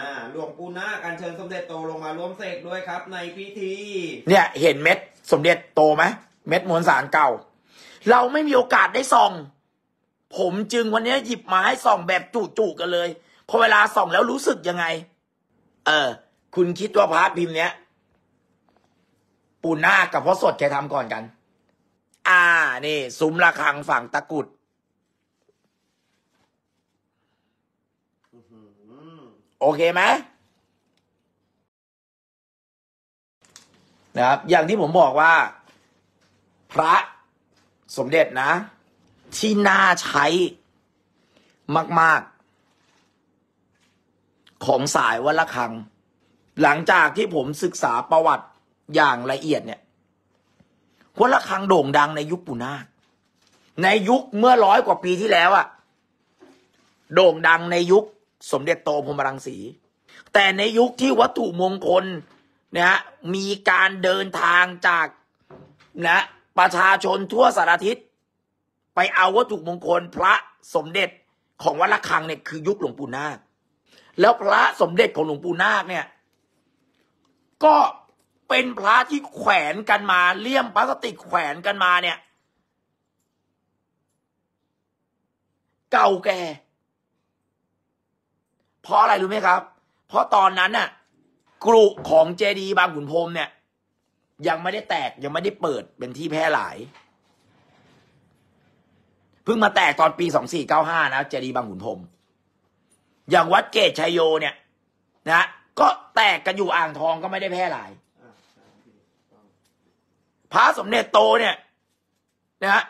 อ่าหลวงปู่นาคอัญเชิญสมเด็จโตลงมาร่วมเสกด้วยครับ ในพิธี เนี่ยเห็นเม็ดสมเด็จโตไหมเม็ดมวลสารเก่า เราไม่มีโอกาสได้ส่อง ผมจึงวันนี้หยิบมาให้ส่องแบบจู่ๆกันเลยพอเวลาส่องแล้วรู้สึกยังไง เออ คุณคิดว่าพระพิมพ์เนี้ยปู่นาคกับพ่อสดใครทำก่อนกัน อ่านี่ซุ้มระฆังฝั่งตะกุด โอเคไหมนะครับ อย่างที่ผมบอกว่า พระสมเด็จนะ ที่น่าใช้มาก ๆ ของสายวัดละคัง หลังจากที่ผมศึกษาประวัติอย่างละเอียดเนี่ยวัดละคังโด่งดังในยุคปุนาในยุคเมื่อร้อยกว่าปีที่แล้วอะโด่งดังในยุค สมเด็จโตพรมรังสี แต่ในยุคที่วัตถุมงคลนะฮะมีการเดินทางจากนะประชาชนทั่วสารทิศไปเอาวัตถุมงคลพระสมเด็จของวัดระฆังเนี่ยคือยุคหลวงปู่นาค แล้วพระสมเด็จของหลวงปู่นาคเนี่ย ก็เป็นพระที่แขวนกันมาเลี่ยมพลาสติกแขวนกันมาเนี่ย เก่าแก่ เพราะอะไรรู้ไหมครับ เพราะตอนนั้นน่ะ กรุของเจดีย์บางขุนพรมเนี่ย ยังไม่ได้แตกยังไม่ได้เปิดเป็นที่แพร่หลายเพิ่งมาแตกตอนปีสองสี่เก้าห้านะเจดีย์บางขุนพรมอย่างวัดเกตชัยโยเนี่ยนะก็แตกกันอยู่อ่างทองก็ไม่ได้แพร่หลายพระสมเด็จโตเนี่ยนะ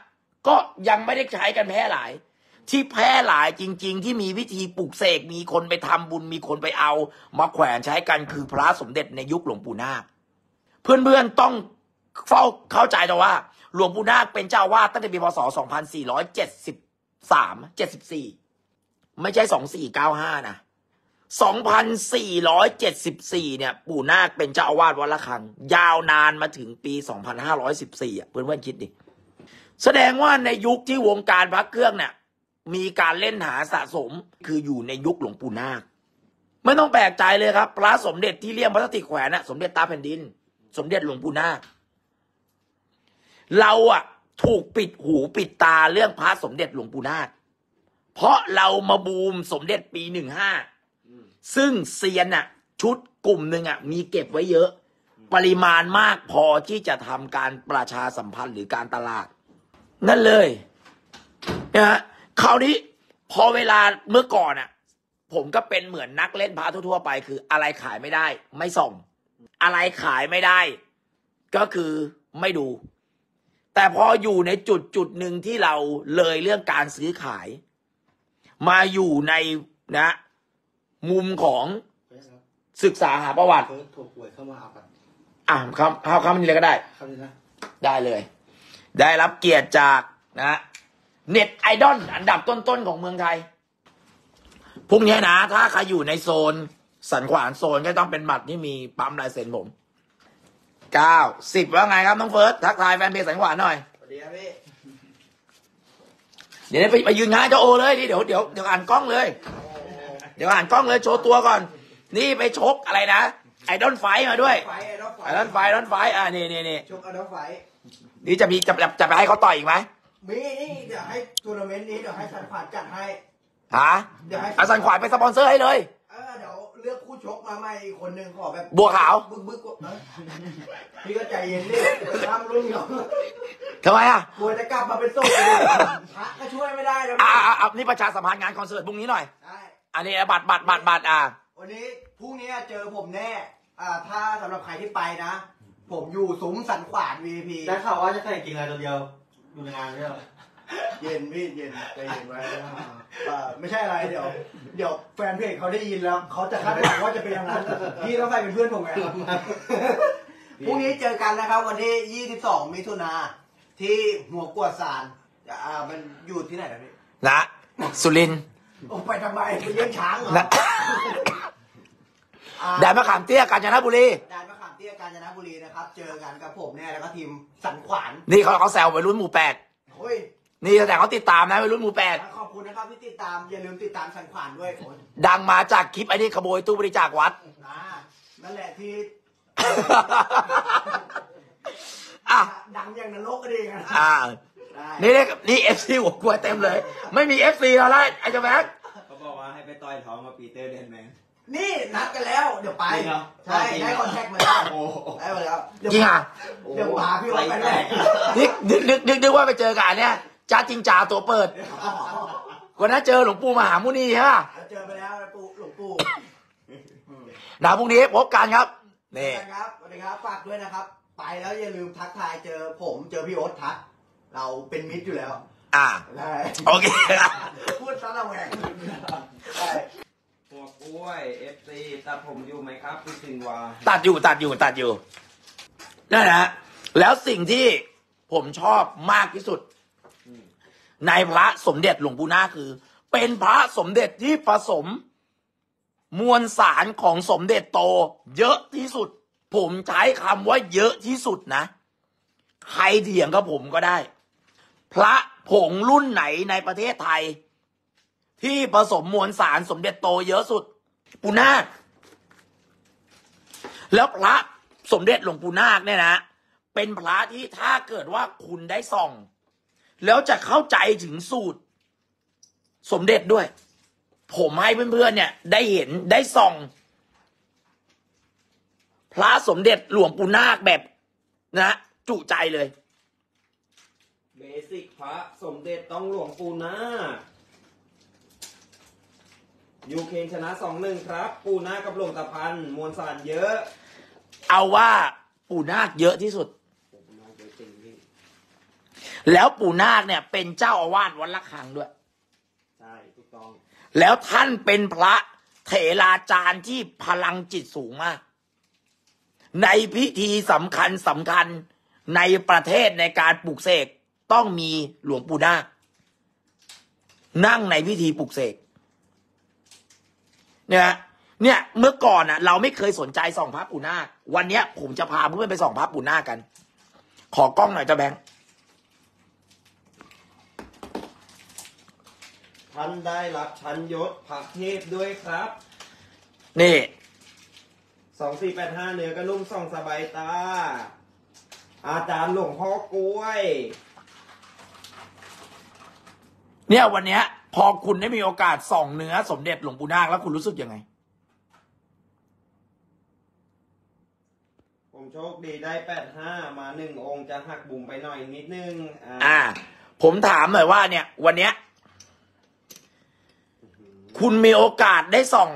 ก็ยังไม่ได้ใช้กันแพร่หลาย ที่แพร่หลายจริง ๆ ที่มีวิธีปลูกเสกมีคนไปทำบุญมีคนไปเอา มาแขวนใช้กันคือพระสมเด็จในยุคหลวงปู่นาคเพื่อนๆต้องเฝ้าเข้าใจแต่ว่า หลวงปู่นาคเป็นเจ้าวาดตั้งแต่ปีพศ 2473 74 ไม่ใช่ 2495 นะ 2474 เนี่ย ปู่นาคเป็นเจ้าอาวาสวัดละคัง ยาวนานมาถึงปี 2514 อะ เพื่อนๆคิดดิ แสดงว่าในยุคที่วงการพระเครื่องเนี่ย มีการเล่นหาสะสมคืออยู่ในยุคหลวงปู่นาคไม่ต้องแปลกใจเลยครับ พระสมเด็จที่เลี่ยมพลาสติกแขวนนะสมเด็จตาแผ่นดิน สมเด็จหลวงปู่นาคเราอะถูกปิดหูปิดตาเรื่องพระสมเด็จหลวงปู่นาคเพราะเรามาบูมสมเด็จปีหนึ่งห้าซึ่งเซียนอะชุดกลุ่มหนึ่งอะมีเก็บไว้เยอะ ปริมาณมากพอที่จะทำการประชาสัมพันธ์หรือการตลาด นั่นเลยนะฮะ คราวนี้พอเวลาเมื่อก่อนอะผมก็เป็นเหมือนนักเล่นพระทั่วๆไป คืออะไรขายไม่ได้ ไม่ส่ง อะไรขายไม่ได้ ก็คือไม่ดู แต่พออยู่ในจุดจุดหนึ่งที่เราเลยเรื่องการซื้อขาย มาอยู่ในนะ มุมของเฮ้ยครับศึกษาหาประวัติเฟิร์สถูกหวยเข้ามาเอากันอะคำเข้าคำนี้เลยก็ได้คำนี้นะได้เลย ได้รับเกียรติจากนะ เน็ตไอดอลอันดับต้นๆของเมืองไทย พรุ่งนี้นะ ถ้าใครอยู่ในโซน สันขวานโซนก็ต้องเป็นบัตรที่มีปั๊มลายเซ็นผมเก้าสิบว่าไงครับน้องเฟิร์สทักทายแฟนเพจสันขวานหน่อยสวัสดีครับพี่เดี๋ยวไปไปยืนงานเจ้าโอเลยนี่เดี๋ยวเดี๋ยวเดี๋ยวอ่านกล้องเลย เดี๋ยวอ่านกล้องเลยโชว์ตัวก่อน นี่ไปชกอะไรนะไอดอลไฟมาด้วยไฟไอดอลไฟไอดอลไฟไอดอลไฟอ่านี่นี่นี่ชกไอดอลไฟนี่จะมีจะจะจะไปให้เขาต่อยอีกไหม มีนี่เดี๋ยวให้ทัวร์นาเมนต์นี้เดี๋ยวให้สันขวัญจัดให้ ฮะเดี๋ยวให้อาสันขวานเป็นสปอนเซอร์ให้เลย เออเดี๋ยวเลือกคู่ชกมาใหม่อีกคนหนึ่งขอแบบบัวขาว บึกบึกๆเออพี่ก็ใจเย็นดิทำรุ่นเหรอทำไมอะกลัวจะกลับมาเป็นโซ่เลยพระก็ช่วยไม่ได้นะอ่าอ่าอ่านี่ประชาสัมพันธ์งานคอนเสิร์ตพรุ่งนี้หน่อย ใช่ อันนี้บัตรบัตรบัตรบัตรอ่าวันนี้พรุ่งนี้เจอผมแน่ อ่า ถ้าสำหรับใครที่ไปนะ ผมอยู่ซุ้มสันขวาน VIP ได้ข่าวว่าจะใส่กิ่งอะไรตัวเดียว อยู่ในงานเนี่ยเหรอเย็นพี่เย็นใจเย็นไว้อ่าไม่ใช่อะไรเดี๋ยวเดี๋ยวแฟนเพจเขาได้ยินแล้วเขาจะคาดหวังว่าจะเป็นอย่างนั้นพี่ต้องใส่เป็นเพื่อนผมไงพรุ่งนี้เจอกันนะครับ วันที่ 22 มิถุนาที่หัวกวดสารอ่ามันอยู่ที่ไหนนะพี่นะสุรินทร์โอ้ไปทำไมไปเลี้ยงช้างเหรอนะอ่าแดนมะขามเตี้ยกาญจนบุรี ตี้ยกาญจนบุรีนะครับ เจอกันกับผมแน่แล้วก็ทีมสันขวานนี่เขาเขาแซววัยรุ่นหมู่แปดเฮ้ยนี่แต่เขาติดตามนะวัยรุ่นหมู่แปดขอบคุณนะครับที่ติดตามอย่าลืมติดตามสันขวานด้วยโอ้ยดังมาจากคลิปไอ้นี่ขโมยตู้บริจาควัดนะนั่นแหละที่ อะดังอย่างนรกก็ดีกันอ่าได้นี่นี่นี่เอฟซีหัวกลัวเต็มเลย ไม่มีเอฟซีแล้วไอ้เจ้าแม็กเขาบอกว่าให้ไปต่อยท้องกับปีเตอร์เดนแมน นี่นัดกันแล้วเดี๋ยวไปจริงเหรอใช่จริงเหรอได้คอนแทคมาแล้วโอ้โห ได้มาแล้วเดี๋ยวจริงอะเดี๋ยวพาพี่โอ๊ตไปด้วยนึกนึกนึกนึกนึกว่าไปเจอกับอันเนี้ยจ้าจิงจาตัวเปิดวันนั้นเจอหลวงปู่มหามุนีใช่ป่ะเจอไปแล้วปู่หลวงปู่นะพรุ่งนี้พบกันครับเจนี่อกันครับสวัสดีครับฝากด้วยนะครับ ไปแล้วอย่าลืมทักทายเจอผมเจอพี่โอ๊ตทัก เราเป็นมิตรอยู่แล้ว อ่าได้โอเคพูดซะระแวงได้ หัวกล้วยเอ ฟซีตัดผมอยู่ไหมครับพี่สิงวาตัดอยู่ตัดอยู่ตัดอยู่นั่นนะฮะแล้วสิ่งที่ผมชอบมากที่สุด ในพระสมเด็จหลวงปู่นาคคือ เป็นพระสมเด็จที่ผสม มวลสารของสมเด็จโต เยอะที่สุด ผมใช้คำว่าเยอะที่สุดนะ ใครเถียงกับผมก็ได้ พระผงรุ่นไหนในประเทศไทย ที่ผสมมวลสารสมเด็จโตเยอะสุด ปูนาคแล้วพระสมเด็จหลวงปู่นาคเนี่ยนะ เป็นพระที่ถ้าเกิดว่าคุณได้ส่อง แล้วจะเข้าใจถึงสูตร สมเด็จด้วย ผมให้เพื่อนๆเนี่ย ได้เห็นได้ส่อง พระสมเด็จหลวงปู่นาคแบบนะจุใจเลย เบสิกพระสมเด็จต้องหลวงปู่นาค ยูเคนชนะสองหนึ่งครับ ปู่นาคกับหลวงตาพันมวลสารเยอะเอาว่าปู่นาคเยอะที่สุด ปู่นาคเยอะจริงพี่แล้วปู่นาคเนี่ย เป็นเจ้าอาวาสวัดละคังด้วย ใช่ถูกต้อง แล้วท่านเป็นพระเถราจารย์ที่พลังจิตสูงมาก ในพิธีสำคัญสำคัญในประเทศในการปลูกเสกต้องมีหลวงปู่นาคนั่งในพิธีปลูกเสก เนี่ยเนี่ยเมื่อก่อนอะ เราไม่เคยสนใจส่องพระปู่นาควันเนี้ย ผมจะพาเพื่อนไปส่องพระปู่นาคกัน ขอกล้องหน่อยเจ้าแบงค์ท่านได้รับชั้นยศพระเทพด้วยครับนี่สองสี่แปดห้าเนื้อกระนุ่มส่องสบายตา อาจารย์หลวงพ่อกล้วย เนี่ยวันเนี้ย พอคุณได้มีโอกาสส่องเนื้อสมเด็จหลวงปู่นาคแล้วคุณรู้สึกยังไง ผมโชคดีได้แปดห้ามาหนึ่งองค์จะหักบุ๋มไปหน่อยนิดนึง อ่า ผมถามหน่อยว่าเนี่ย วันเนี้ย คุณมีโอกาสได้ส่อง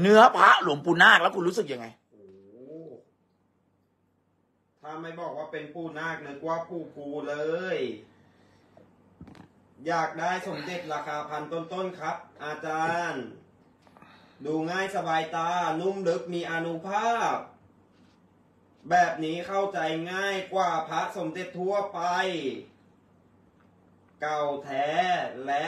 เนื้อพระหลวงปู่นาคแล้วคุณรู้สึกยังไงโอ้โห ถ้าไม่บอกว่าเป็นปู่นาคนึกว่าปู่กูเลย อยากได้สมเด็จราคาพันต้นๆครับ อาจารย์ ดูง่ายสบายตา นุ่มลึกมีอนุภาพ แบบนี้เข้าใจง่ายกว่าพระสมเด็จทั่วไป เก่าแท้และ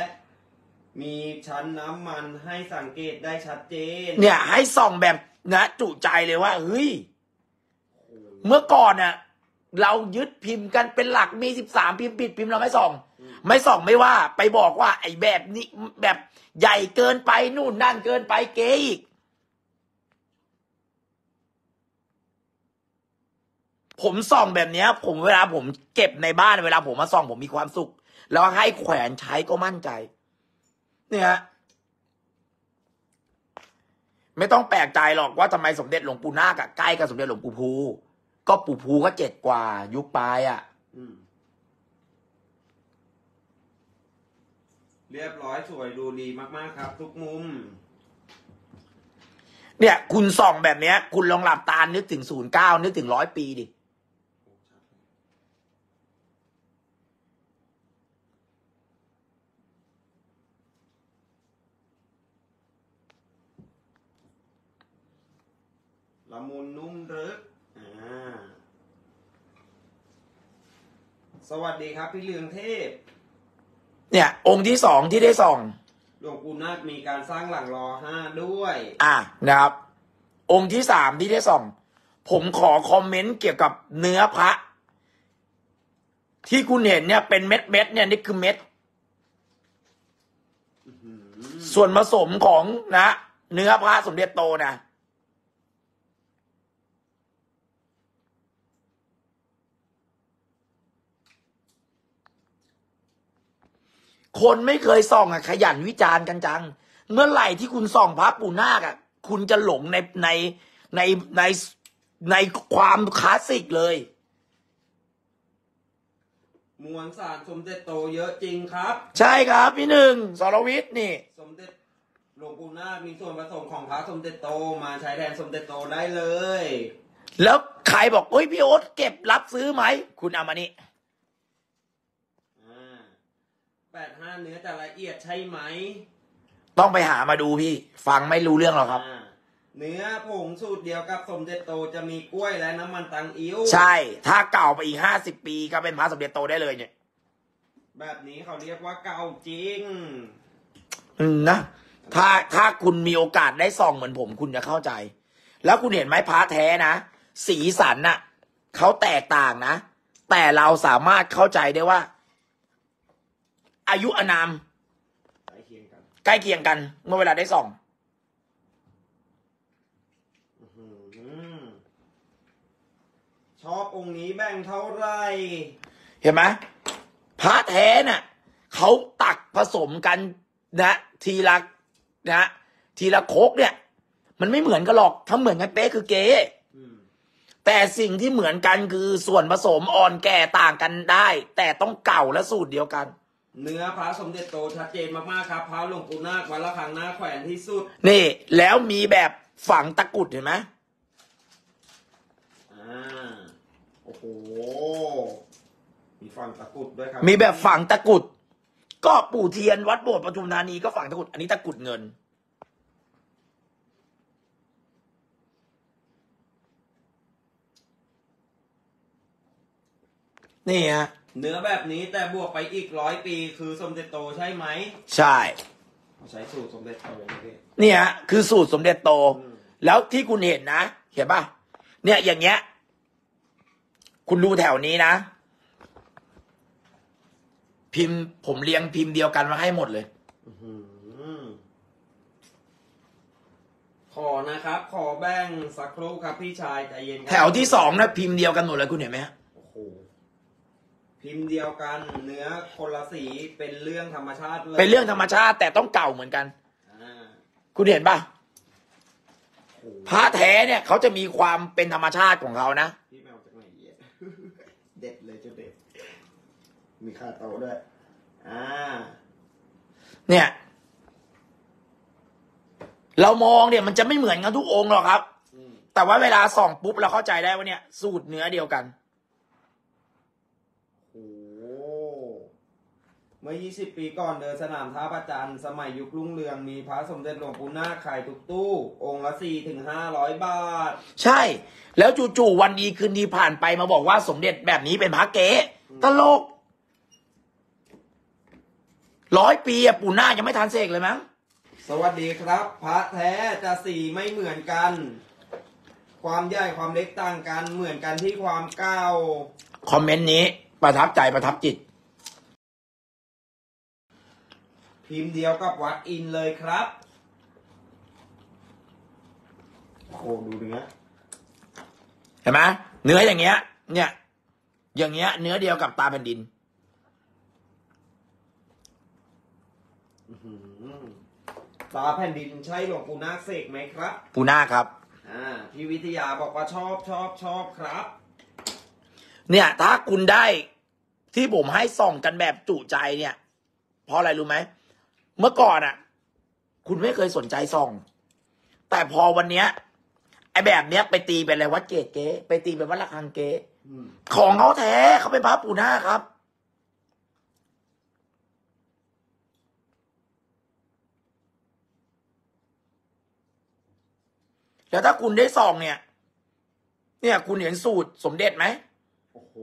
มีชั้นน้ำมันให้สังเกตได้ชัดเจน เนี่ยให้ส่องแบบนะจุใจเลยว่าเฮ้ย เมื่อก่อนน่ะเรายึดพิมพ์กันเป็นหลักมีสิบสามพิมพ์ผิดพิมพ์เราไม่ส่อง ไม่ส่องไม่ว่า ไปบอกว่า ไอ้แบบนี้แบบใหญ่เกินไปนู่นนั่นเกินไปเก๋อีก ผมส่องแบบเนี้ย ผมเวลาผมเก็บในบ้านเวลาผมมาส่องผมมีความสุข แล้วให้แขวนใช้ก็มั่นใจ เนี่ยฮะไม่ต้องแปลกใจหรอกว่าทำไมสมเด็จหลวงปู่นาคอะใกล้กับสมเด็จหลวงปู่ภู ก็ปู่ภูก็เจ็ดกว่า ยุคปลายอะอืมเรียบร้อยสวยดูดีมาก ๆ ครับ ทุกมุม เนี่ย คุณส่องแบบเนี้ย คุณลองหลับตานึกถึงศูนย์เก้านึกถึงร้อยปีดิละมุนนุ่มลึกอ่า สวัสดีครับ พี่เลืองเทพ เนี่ย องค์ที่สองที่ได้ส่อง หลวงปู่นาคมีการสร้างหลังรอห้าด้วย อะนะครับ องค์ที่สามที่ได้ส่อง ผมขอคอมเมนต์เกี่ยวกับเนื้อพระ ที่คุณเห็นเนี่ยเป็นเม็ดเม็ดๆเนี่ยนี่คือเม็ด ส่วนผสมของนะ เนื้อพระสมเด็จโตนะ คนไม่เคยส่องอะขยันวิจารณ์กันจัง เมื่อไหร่ที่คุณส่องพระปู่นาคอะคุณจะหลงในในในในในความคลาสสิกเลยมวลสารสมเด็จโตเยอะจริงครับ ใช่ครับพี่หนึ่งสรวิทย์นี่ สมเด็จหลวงปู่นาคมีส่วนผสมของพระสมเด็จโตมาใช้แทนสมเด็จโตได้เลย แล้วใครบอกเฮ้ยพี่โอ๊ตเก็บรับซื้อไหม คุณเอามานี่ อ่า แปดห้าเนื้อแต่ละเอียดใช่ไหมต้องไปหามาดูพี่ ฟังไม่รู้เรื่องหรอกครับ อ่าเนื้อผงสูตรเดียวกับสมเด็จโตจะมีกล้วยและน้ำมันตังอิ้วใช่ ถ้าเก่าไปอีกห้าสิบปีก็เป็นพระสมเด็จโตได้เลยเนี่ยแบบนี้เขาเรียกว่าเก่าจริง อืมนะถ้าถ้าคุณมีโอกาสได้ส่องเหมือนผมคุณจะเข้าใจ แล้วคุณเห็นไหมพระแท้นะ สีสันน่ะเขาแตกต่างนะ แต่เราสามารถเข้าใจได้ว่า อายุอานามใกล้เคียงกัน ใกล้เคียงกัน เมื่อเวลาได้ส่องอื้อหือชอบองค์นี้แบ่งเท่าไหร่เห็นไหมพระแท้น่ะเขาตักผสมกันนะทีละนะทีละโคกเนี่ย มันไม่เหมือนกันหรอกถ้าเหมือนกันเป๊ะคือเก๊อืมแต่สิ่งที่เหมือนกันคือส่วนผสมอ่อนแก่ต่างกันได้ แต่ต้องเก่าและสูตรเดียวกัน เนื้อพระสมเด็จโตชัดเจนมากๆครับพระหลวงปู่นาควัดละคังหน้าแขวนที่สุด นี่แล้วมีแบบฝังตะกรุดเห็นไหมอ่าโอ้โหมีฟังตะกรุดด้วยครับมีแบบฝังตะกรุด ก็ปู่เทียนวัดโบสถ์ปทุมธานีก็ฝังตะกรุดอันนี้ตะกรุดเงิน นี่ฮะ เนื้อแบบนี้แต่บวกไปอีกร้อยปีคือสมเด็จโตใช่ไหมใช่ ใช้สูตรสมเด็จโตนะพี่เนี่ยฮะคือสูตรสมเด็จโตอืมแล้วที่คุณเห็นนะ เห็นป่ะ เนี่ยอย่างเงี้ย คุณดูแถวนี้นะ พิมพ์ผมเรียงพิมพ์เดียวกันมาให้หมดเลยอื้อหือขอนะครับ ขอแบ่งสักครู่ครับพี่ชายใจเย็นครับแถวที่สองนะพิมพ์เดียวกันหมดเลยคุณเห็นไหมฮะโอ้โห พิมพ์เดียวกันเนื้อคนละสีเป็นเรื่องธรรมชาติเลยเป็นเรื่องธรรมชาติแต่ต้องเก่าเหมือนกัน อ่าคุณเห็นป่ะโอ้โหพระแท้เนี่ยเขาจะมีความเป็นธรรมชาติของเขานะ พี่แมวจากไหนเยเด็ดเลยเจ้าเด็ด มีคาโตะด้วย อ่า เนี่ย เรามองเนี่ยมันจะไม่เหมือนกันทุกองค์หรอกครับ อืมแต่ว่าเวลาส่องปุ๊บเราเข้าใจได้ว่าเนี่ย สูตรเนื้อเดียวกัน โอ้โห เมื่อ 20 ปีก่อนเดินสนามท้าประจันทร์สมัยยุครุ่งเรืองมีพระสมเด็จหลวงปู่นาคขายทุกตู้ องค์ละ4ถึง500บาท ใช่ แล้วจู่ๆวันดีคืนดีผ่านไปมาบอกว่าสมเด็จแบบนี้เป็นพระเก๋ตลกร้อยปีอะปู่นาคยังไม่ทันเสกเลยมั้งสวัสดีครับ พระแท้จะสีไม่เหมือนกัน ความใหญ่ความเล็กต่างกันเหมือนกันที่ความเก้าคอมเมนต์นี้ประทับใจประทับจิต พิมพ์เดียวกับวัดอินเลยครับโอ้โหดูเนื้อเห็นไหมเนื้ออย่างเงี้ย เนี่ย อย่างเงี้ย เนื้อเดียวกับตาแผ่นดินอื้อหือตาแผ่นดินใช่หลวงปู่นาคเสกไหมครับปูนาคครับ อ่าพี่วิทยาบอกว่าชอบชอบชอบครับ เนี่ย ถ้าคุณได้ที่ผมให้ส่องกันแบบจุใจเนี่ย เพราะอะไรรู้ไหม เมื่อก่อนอะ คุณไม่เคยสนใจส่อง แต่พอวันเนี้ยไอแบบเนี้ยไปตีเป็นอะไรวัดเกตเก๊ไปตีเป็นวัดระฆังเก๊อืมของเขาแท้เขาเป็นพระปูนาคครับ แล้วถ้าคุณได้ส่องเนี่ย เนี่ย คุณเห็นสูตรสมเด็จไหมโอ้โห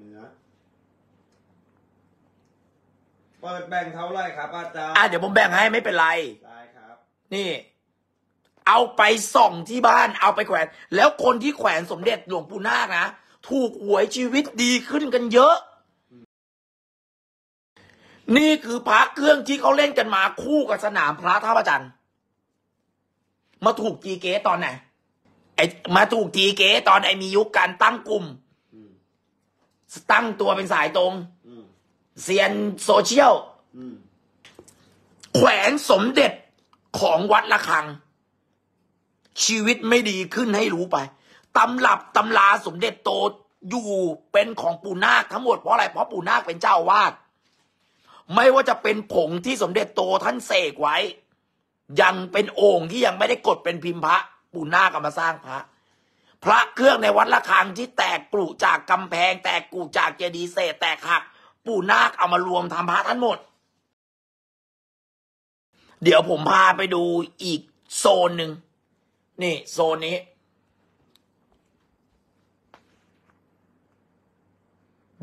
เนื้อ เปิดแบ่งเท่าไหร่ครับอาจารย์อะเดี๋ยวผมแบ่งให้ไม่เป็นไร ได้ครับ นี่ เอาไปส่องที่บ้านเอาไปแขวน แล้วคนที่แขวนสมเด็จหลวงปู่นาคนะถูกหวยชีวิตดีขึ้นกันเยอะ นี่คือพระเครื่องที่เขาเล่นกันมาคู่กับสนามพระท่าประจันทร์มาถูกจีเกตอนไหนไอมาถูกจีเกตอนไอมียุคการตั้งกลุ่มอืมตั้งตัวเป็นสายตรงอืม เซียนโซเชียลแขวนสมเด็จของวัดละคัง ชีวิตไม่ดีขึ้นให้รู้ไปตำรับตำราสมเด็จโตอยู่เป็นของปู่นาคทั้งหมดเพราะอะไรเพราะปู่นาคเป็นเจ้าวาดไม่ว่าจะเป็นผงที่สมเด็จโตท่านเสกไว้ ยังเป็นโอ่งที่ยังไม่ได้กดเป็นพิมพ์พระ ปู่นาคเอามาสร้างพระ พระเครื่องในวัดละคังที่แตกกรุจากกำแพง แตกกรุจากเจดีย์เศษแตกหัก ปู่นาคเอามารวมทำพระทั้งหมด เดี๋ยวผมพาไปดูอีกโซนหนึ่งนี่ โซนนี้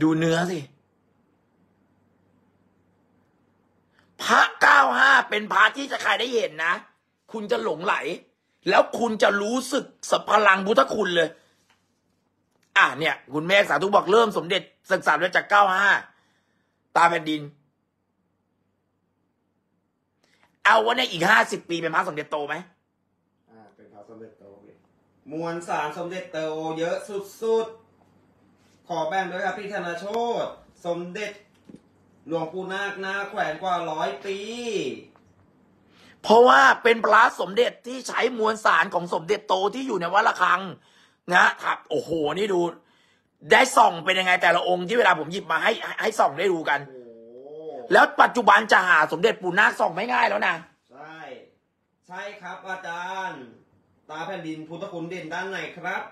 ดูเนื้อสิพระเก้าห้าเป็นพระที่จะใครได้เห็นนะ คุณจะหลงไหล แล้วคุณจะรู้สึกสัพลังพุทธคุณเลย อะเนี่ย คุณเมฆสาธุบอกเริ่มสมเด็จศึกษามาจากเก้าห้า ผ่นดิน เอาว่าในอีกห้าสิบปีเป็นพระสมเด็จโตไหมอ่าเป็นพระสมเด็จโตพี่มวลสารสมเด็จโตเยอะสุดๆ ขอแบ่งด้วยครับพี่ธนาโชตสมเด็จ หลวงปู่นาคนาแขวนกว่าร้อยปี เพราะว่าเป็นพระสมเด็จที่ใช้มวลสารของสมเด็จโตที่อยู่ในวัดระฆังนะครับ โอ้โห นี่ดู ได้ส่องเป็นยังไงแต่ละองค์ที่เวลาผมหยิบมาให้ให้ส่องได้ดูกันโอ้โหแล้วปัจจุบันจะหาสมเด็จปู่นาคส่องไม่ง่ายแล้วนะ ใช่ ใช่ครับ อาจารย์ ตาแผ่นดินพุทธคุณเด่นด้านไหนครับ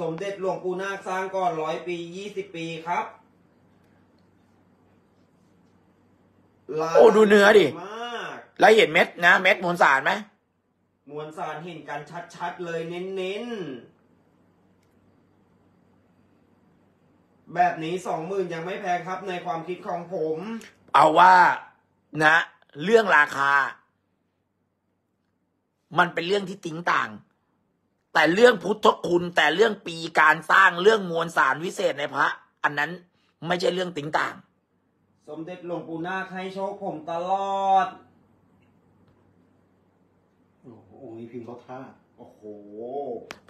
สมเด็จหลวงปู่นาคสร้างก่อนร้อยปียี่สิบปีครับลายโอ้ดูเนื้อดิมากแล้วเห็นเม็ดนะ เม็ดมวลสารไหมมวลสารเห็นกันชัดๆเลยเน้นๆ แบบนี้สองหมื่นยังไม่แพงครับในความคิดของผม เอาว่านะ เรื่องราคา มันเป็นเรื่องที่ติ้งต่าง แต่เรื่องพุทธคุณ แต่เรื่องปีการสร้างเรื่องมวลสารวิเศษในพระ อันนั้นไม่ใช่เรื่องติ้งต่าง สมเด็จหลวงปู่นาคให้โชคผมตลอด โอ้โหองค์นี้พิมพ์เขาท่า โอ้โห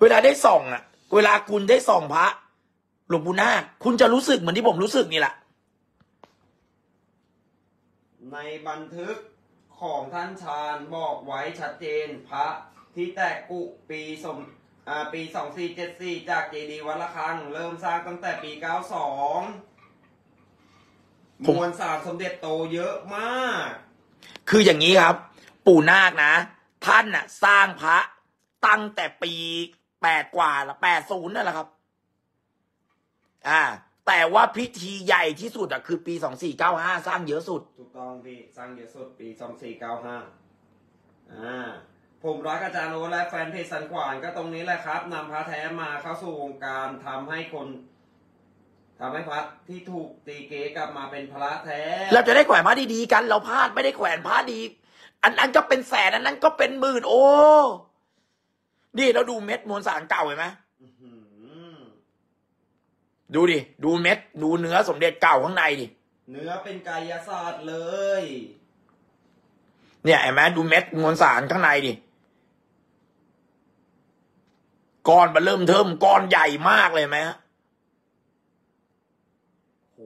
เวลาได้ส่องอะเวลาคุณได้ส่องพระ หลวงปู่นาคคุณจะรู้สึกเหมือนที่ผมรู้สึกนี่แหละ ในบันทึกของท่านชาญบอกไว้ชัดเจนพระที่แตกกุปีสมอ่าปี 2474 จากเจดีย์วัดละคัง เริ่มสร้างตั้งแต่ปี 92ผมมวลสารสมเด็จโตเยอะมาก คืออย่างนี้ครับ ปู่นาคนะ ท่านน่ะ สร้างพระตั้งแต่ปีแปดกว่าละแปดศูนย์นั่นแหละครับ อ่า แต่ว่าพิธีใหญ่ที่สุดอะคือปีสองสี่เก้าห้าสร้างเยอะสุด ถูกต้องพี่สร้างเยอะสุดปี2495อ่าผมรักอาจารย์โอตและแฟนเพจสันขวานก็ตรงนี้แหละครับนำพระแท้มาเข้าสู่วงการทำให้คนทำให้พระที่ถูกตีเกกลับมาเป็นพระแท้ เราจะได้แขวนพระดีๆกัน เราพลาดไม่ได้แขวนพระดี อันนั้นก็เป็นแสนอันนั้นก็เป็นหมื่นโอ้นี่เราดูเม็ดมวลสารเก่าเห็นไหมอื้อหือ ดูดิ ดูเม็ด ดูเนื้อสมเด็จเก่าข้างในดิ เนื้อเป็นกายศาสตร์เลย เนี่ยเห็นไหมดูเม็ดมวลสารข้างในดิ ก้อนมาเริ่มเทิมก้อนใหญ่มากเลยไหมฮะโห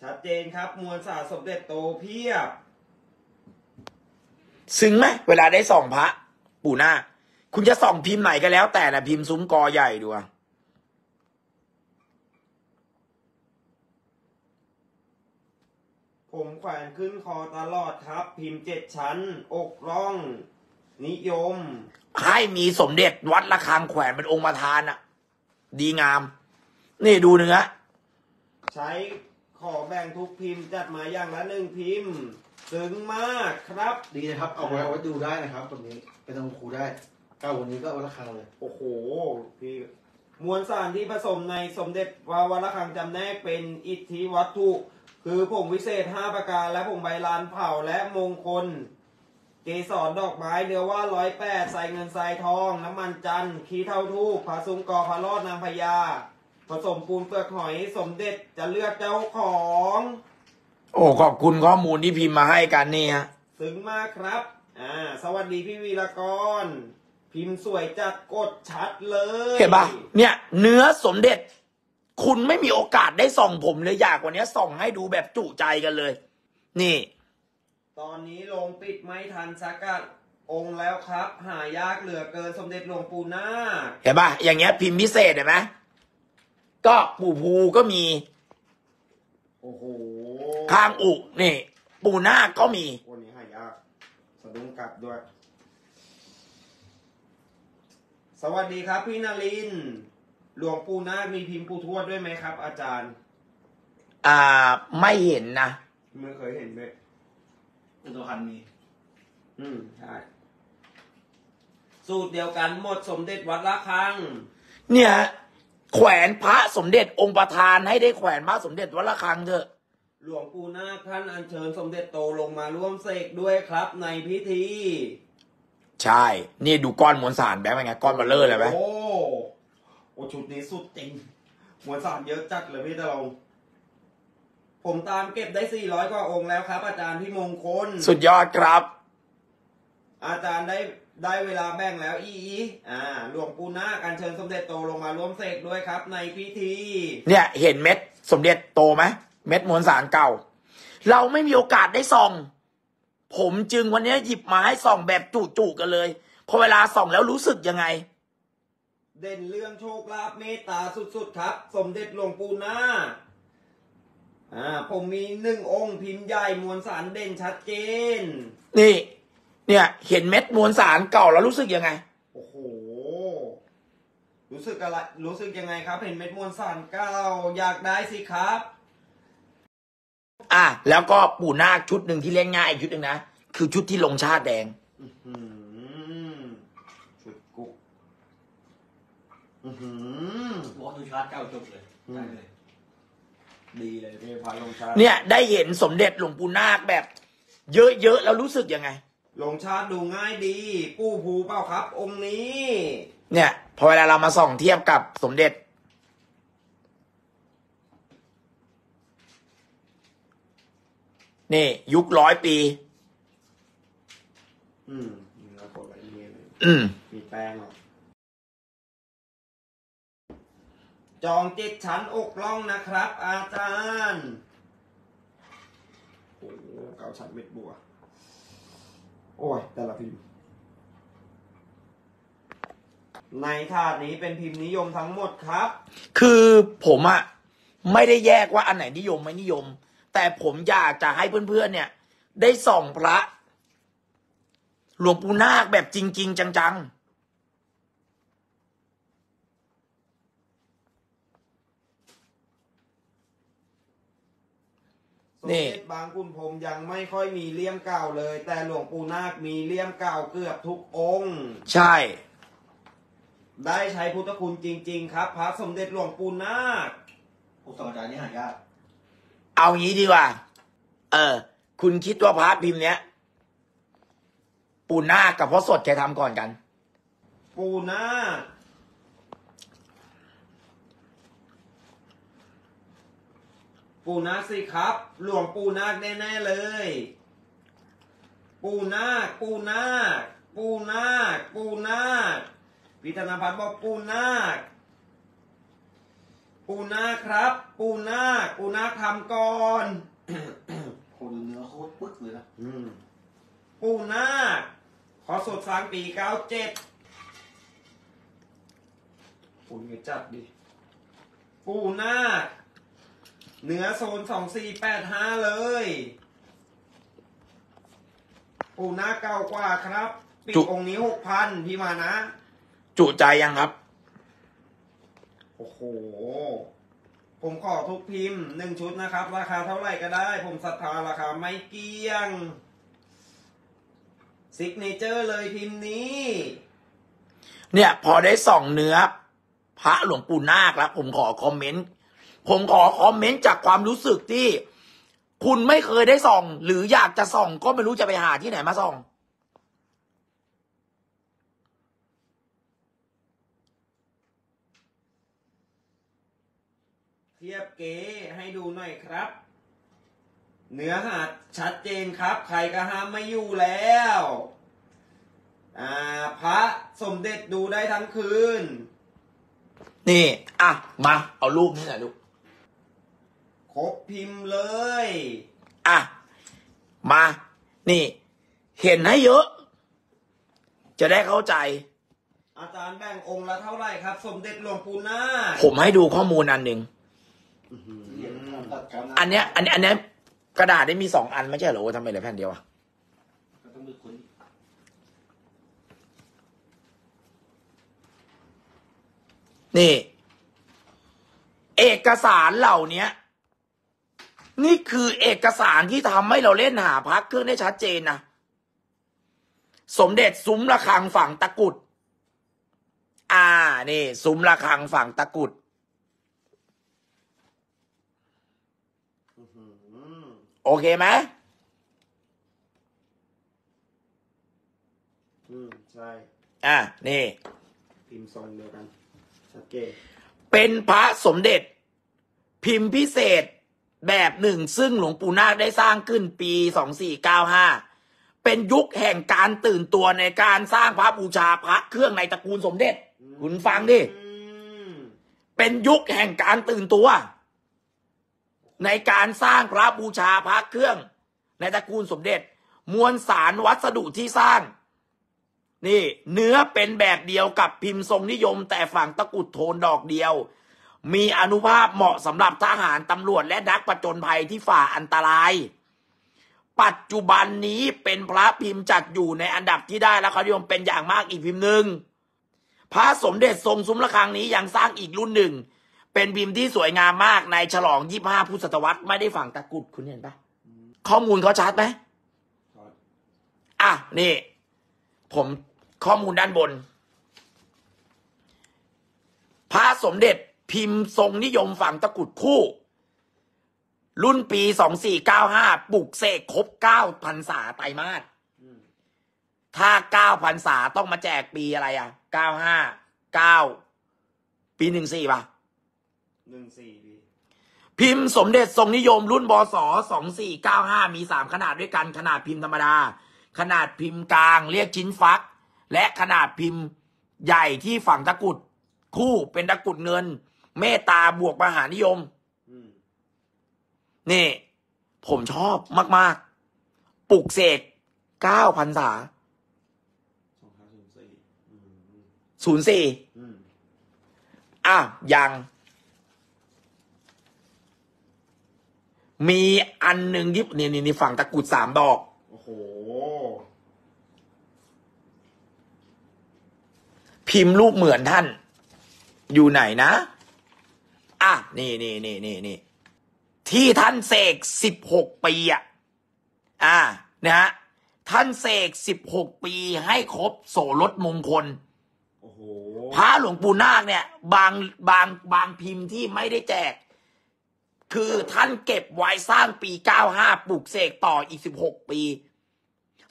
ชัดเจนครับ มวลสารสมเด็จโตเพียบ ซึ้งไหมเวลาได้ส่องพระ ปู่หน้าคคุณจะส่องพิมพ์ไหนก็แล้วแต่นะพิมพ์ซุ้มกอใหญ่ดูอะ ผมแขวนขึ้นคอตลอดครับ พิมพ์เจ็ดชั้น อกร่อง นิยม ให้มีสมเด็จวัดระฆังแขวนเป็นองค์ประธานอะดีงาม นี่ดูเนื้อ ใช้ขอแบ่งทุกพิมพ์จัดมาอย่างละหนึ่งพิมพ์ซึ้งมากครับ ดีนะครับ เอาไว้เอาไว้ดูได้นะครับตรงนี้เป็นตรงครูได้เก้าวันนี้ก็วันละครั้งเลย โอ้โหพี่มวลสารที่ผสมในสมเด็จวาวรคังจำแนกเป็นอิทธิวัตถุ คือผงวิเศษ 5 ประการ และผงใบลานเผาและมงคล เกสรดอกไม้เรือว่าร้อยแปดใส่เงินใส่ทอง น้ำมันจันทร์ขี้เท่าทูปผาซุงกอพระรอดนางพญาผสมปูนเปลือกหอยสมเด็จจะเลือกเจ้าของ โอ้ขอบคุณข้อมูลที่พิมพ์มาให้กันนี่ฮะซึ้งมากครับ อ่า สวัสดีพี่วีรกร พิมพ์สวยจัดกดชัดเลย เห็นปะเนี่ย เนื้อสมเด็จ คุณไม่มีโอกาสได้ส่องผมเลยอยากกว่านี้ส่องให้ดูแบบจุใจกันเลย นี่ ตอนนี้ลงปิดไม่ทันสักกัดองค์แล้วครับ หายากเหลือเกินสมเด็จหลวงปู่นาคเห็นปะอย่างเงี้ยพิมพ์พิเศษเห็นไหมก็ปู่ภูก็มีโอ้โหข้างอุนี่ ปู่นาคก็มีวันนี้หายากสะดุ้งกลับด้วย สวัสดีครับพี่นารินทร์ หลวงปู่นาคมีพิมพ์ปู่ทวดด้วยไหมครับ อาจารย์อ่าไม่เห็นนะ ไม่เคยเห็นเลยเป็นตัวพันมีอืมใช่สูตรเดียวกันหมดสมเด็จวัดละคัง เนี่ย แขวนพระสมเด็จองค์ประธานให้ได้แขวนพระสมเด็จวัดระฆังเถอะ หลวงปู่นาคท่านอัญเชิญสมเด็จโตลงมาร่วมเสกด้วยครับในพิธี ใช่ นี่ดูก้อนมวลสารแบงค์เป็นไงก้อนเบลเลอร์เลยไหมโอ้ โอ้ชุดนี้สุดจริงมวลสารเยอะจัดเลยพี่ตะลงผมตามเก็บได้ 400 กว่าองค์แล้วครับ อาจารย์พี่มงคล สุดยอดครับ อาจารย์ได้ได้เวลาแบ่งแล้วอีอีอ่าหลวงปู่นาคอัญเชิญสมเด็จโตลงมาร่วมเสกด้วยครับ ในพิธี เนี่ย เห็นเม็ดสมเด็จโตไหมเม็ดมวลสารเก่า เราไม่มีโอกาสได้ส่อง ผมจึงวันนี้หยิบมาให้ส่องแบบจุๆกันเลย พอเวลาส่องแล้วรู้สึกยังไง เด่นเรื่องโชคลาภเมตตาสุดๆครับ สมเด็จหลวงปู่นาคอ่าผมมีหนึ่งองค์พิมพ์ใหญ่มวลสารเด่นชัดเจน นี่ เนี่ย เห็นเม็ดมวลสารเก่าแล้วรู้สึกยังไง โอ้โห รู้สึกอะไร รู้สึกยังไงครับ เห็นเม็ดมวลสารเก้าอยากได้สิครับ อะแล้วก็ปู่นาคชุดหนึ่งที่เล่นง่ายอีกชุดหนึ่งนะ คือชุดที่ลงชาติแดง อืมชุดกุก อือหือ บอกดูชาร์จเก้าจบเลยได้เลย ดีเลยพี่พาลงชาติเนี่ยได้เห็นสมเด็จหลวงปู่นาคแบบ เยอะๆแล้วรู้สึกยังไง ลงชาติดูง่ายดีปู้ผูเปล่าครับ องค์นี้ เนี่ยพอเวลาเรามาส่องเทียบกับสมเด็จ นี่ยุคร้อยปี อืมนี่เรากดไว้นี่เลยอืม มีแป้งหรอ จองจ็ดชั้นอกล่องนะครับ อาจารย์ โอ้โหเก้าชั้นเม็ดบัว โอ้ย แต่ละพิมพ์ ในถาดนี้เป็นพิมพ์นิยมทั้งหมดครับ คือผมอะไม่ได้แยกว่าอันไหนนิยมไม่นิยม แต่ผมอยากจะให้เพื่อนๆเนี่ย ได้ส่องพระ หลวงปู่นาคแบบจริง ๆ จังส มเด็จบางคุณผมยังไม่ค่อยมีเลี่ยมเก่าเลย แต่หลวงปู่นาคมีเลี่ยมเก่าเกือบทุกองค์ๆใช่ ได้ใช้พุทธคุณจริง ๆ ครับพระสมเด็จหลวงปู่นาคพวกสองอาจารย์นี่หายากเอางี้ดีกว่า เออ คุณคิดว่าพระพิมพ์เนี้ย ปู่นาคกับพ่อสดใครทำก่อนกัน ปู่นาค ปู่นาคสิครับ หลวงปู่นาคแน่ๆเลย ปู่นาคปู่นาคปู่นาคปู่นาคพิธนพัฒน์บอกปู่นาคปู่นาคครับ ปู่นาคปู่นาคทำก่อนโคดูเนื้อโคตรปึ๊กเลยนะอืมปู่นาคขอสดสร้างปีเก้าเจ็ดปู่เงี้ยจัดดิปู่นาค เหนือโซนสองสี่แปดห้าเลย ปู่นาคเก่ากว่าครับปีจุ องค์นี้หกพันพี่มานะ จุใจยังครับ โอ้โห ผมขอทุกพิมพ์หนึ่งชุดนะครับ ราคาเท่าไหร่ก็ได้ ผมศรัทธาราคาไม่เกี่ยงซิกเนเจอร์เลยพิมพ์นี้ เนี่ย พอได้ส่องเนื้อ พระหลวงปู่นาคแล้วผมขอคอมเมนต์ ผมขอคอมเมนต์จากความรู้สึกที่ คุณไม่เคยได้ส่อง หรืออยากจะส่อง ก็ไม่รู้จะไปหาที่ไหนมาส่อง เทียบเก๋ให้ดูหน่อยครับ เนื้อหาชัดเจนครับ ใครก็ห้ามไม่อยู่แล้วอ่าพระสมเด็จดูได้ทั้งคืน นี่ อะ มา เอารูปนี่หน่อยลูก ครบพิมพ์เลย อะ มา นี่ เห็นให้เยอะ จะได้เข้าใจ อาจารย์แบ่งองค์ละเท่าไหร่ครับ สมเด็จหลวงปู่นาคผมให้ดูข้อมูลอันหนึ่งเหรียญตัดกันอันเนี้ย อันเนี้ยอันเนี้ยกระดาษได้มีสองอันไม่ใช่เหรอว่าทำไมเหลือแผ่นเดียวอะก็ต้องมีคนนี่ เอกสารเหล่าเนี้ย นี่คือเอกสารที่ทำให้เราเล่นหาพักเครื่องได้ชัดเจนนะสมเด็จซุ้มระฆังฝั่งตะกรุด อ่า นี่ ซุ้มระฆังฝั่งตะกรุดอืมโอเคไหมอืม ใช่ อ่า นี่ พิมพ์ทรงเดียวกันชัดเจนเป็นพระสมเด็จ พิมพ์พิเศษ แบบหนึ่ง ซึ่งหลวงปู่นาคได้สร้างขึ้นปี 2495 เป็นยุคแห่งการตื่นตัวในการสร้างพระบูชาพระเครื่องในตระกูลสมเด็จ คุณฟังดิ เป็นยุคแห่งการตื่นตัว ในการสร้างพระบูชาพระเครื่อง ในตระกูลสมเด็จ มวลสารวัสดุที่สร้าง นี่ เนื้อเป็นแบบเดียวกับพิมพ์ทรงนิยม แต่ฝั่งตะกุดโทนดอกเดียว มีอนุภาพเหมาะสำหรับทหารตำรวจและนักประจนภัยที่ฝ่าอันตราย ปัจจุบันนี้เป็นพระพิมพ์จัดอยู่ในอันดับที่ได้และเขานิยมเป็นอย่างมากอีกพิมพ์หนึ่งพระสมเด็จทรงซุ้มระฆังนี้ยังสร้างอีกรุ่นหนึ่ง เป็นพิมพ์ที่สวยงามมากในฉลองยี่ห้าพุทธศตวรรษไม่ได้ฝังตะกุดคุณเห็นปะข้อมูลเขาชัดไหมอะนี่ ผมข้อมูลด้านบน พระสมเด็จ พิมพ์ทรงนิยมฝังตะกรุดคู่ รุ่นปีสองสี่เก้าห้าปลุกเสกครบเก้าพันษาไตรมาสอืมถ้าเก้าพันษาต้องมาแจกปีอะไรอะเก้าห้าเก้าปีหนึ่งสี่ป่ะหนึ่งสี่ปีพิมพ์สมเด็จทรงนิยมรุ่นบศสองสี่เก้าห้ามีสามขนาดด้วยกัน ขนาดพิมพ์ธรรมดา ขนาดพิมพ์กลางเรียกชิ้นฟัก และขนาดพิมพ์ใหญ่ที่ฝังตะกรุดคู่เป็นตะกรุดเงิน เมตตาบวกมหานิยมอืมนี่ ผมชอบมาก ๆ ปลุกเสกเก้าพันษาสองห้าศูนย์สี่อืมศูนย์สี่อืมอะ ยัง มีอันหนึ่งที่นี่นี่นี่ฝั่งตะกรุดสามดอก โอ้โห พิมพ์รูปเหมือนท่าน อยู่ไหนนะ อะนี่นี่นี่นี่นี่ที่ท่านเสกสิบหกปีอะอ่านะฮะท่านเสกสิบหกปีให้ครบโสรถมงคลโอ้โหพระหลวงปู่นาคเนี่ย บางบางบางพิมพ์ที่ไม่ได้แจก คือท่านเก็บไว้สร้างปี95ปลูกเสกต่ออีก16ปี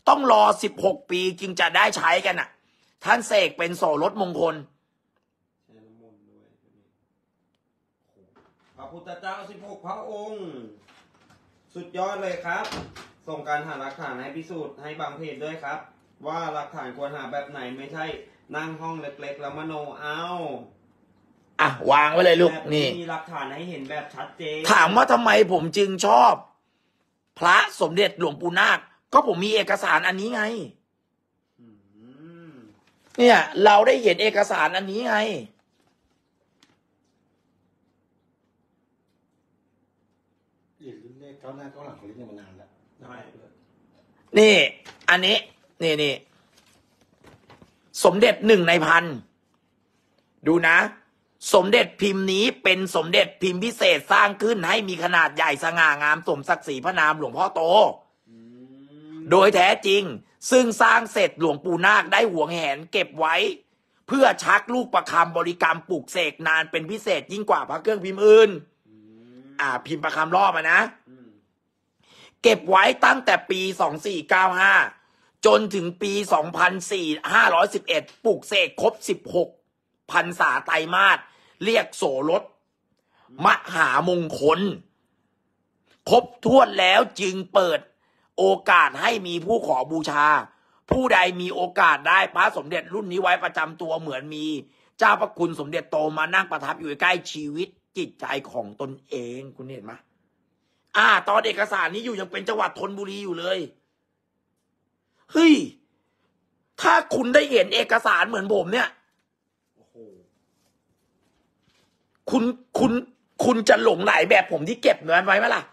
ต้องรอ16ปีจึงจะได้ใช้กันอะ ท่านเสกเป็นโสรถมงคล ใช้น้ำมนต์ด้วยโอ้โห พระพุทธเจ้าสิบหกพระองค์ สุดยอดเลยครับ ส่งการหาหลักฐานให้พิสูจน์ให้บางเพจด้วยครับ ว่าหลักฐานควรหาแบบไหนไม่ใช่นั่งห้องเล็กๆแล้วมโนเอาอะวางไว้เลยลูกแบบนี่ มีหลักฐานให้เห็นแบบชัดเจนถามว่าทำไมผมจึงชอบ พระสมเด็จหลวงปู่นาค ก็ผมมีเอกสารอันนี้ไง อืมเนี่ย เราได้เห็นเอกสารอันนี้ไง เหรียญรุ่นเลขเก้าหน้าเก้าหลังของเล่นเนี่ยมานานแล้วใช่นี่ อันนี้ นี่นี่สมเด็จหนึ่งในพัน ดูนะ สมเด็จพิมพ์นี้เป็นสมเด็จพิมพ์พิเศษสร้างขึ้นให้มีขนาดใหญ่สง่างามสมศักดิ์ศรีพระนามหลวงพ่อโตอืมโดยแท้จริง ซึ่งสร้างเสร็จหลวงปู่นาคได้หวงแหนเก็บไว้ เพื่อชักลูกประคำบริกรรมปลูกเสกนานเป็นพิเศษยิ่งกว่าพระเครื่องพิมพ์อื่นอืมอ่า พิมพ์ประคำรอบอะนะ อืม เก็บไว้ตั้งแต่ปี 2495 จนถึงปี2411 ปลูกเสกครบ 16 พันษาไตรมาสเรียกโสรถมหามงคล ครบถ้วนแล้วจึงเปิดโอกาสให้มีผู้ขอบูชา ผู้ใดมีโอกาสได้พระสมเด็จรุ่นนี้ไว้ประจำตัวเหมือนมี เจ้าพระคุณสมเด็จโตมานั่งประทับอยู่ใกล้ชีวิตจิตใจของตนเองคุณเห็นไหม อ่า ตอนเอกสารนี้อยู่ยังเป็นจังหวัดธนบุรีอยู่เลยเฮ้ยถ้าคุณได้เห็นเอกสารเหมือนผมเนี่ยโอ้โหคุณคุณคุณจะหลงไหลแบบผมที่เก็บเงินไว้ไหมล่ะ